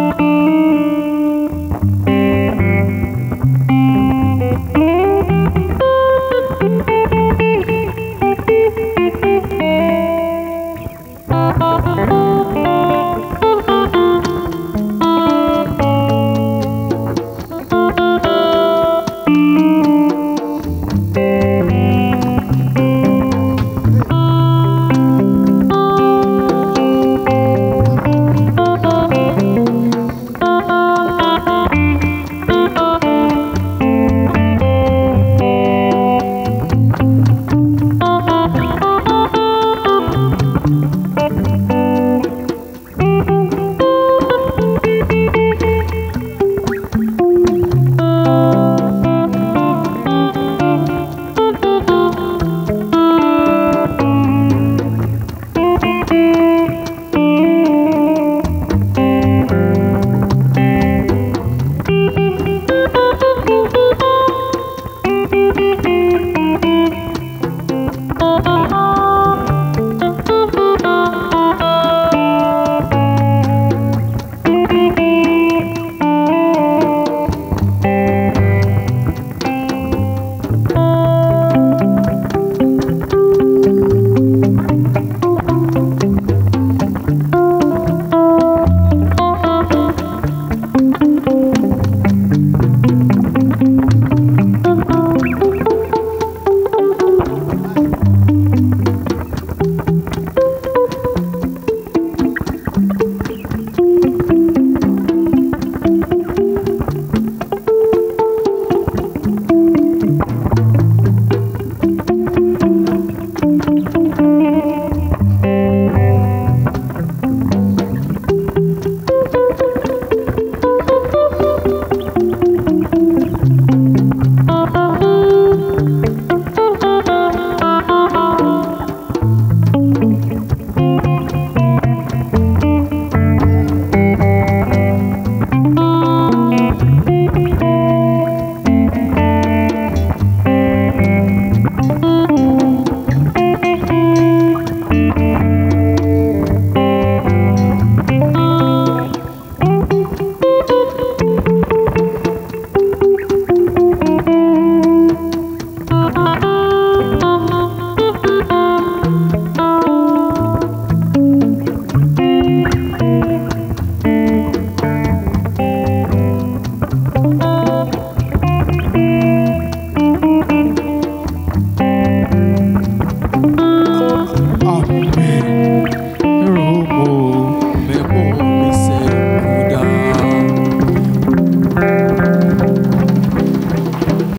Música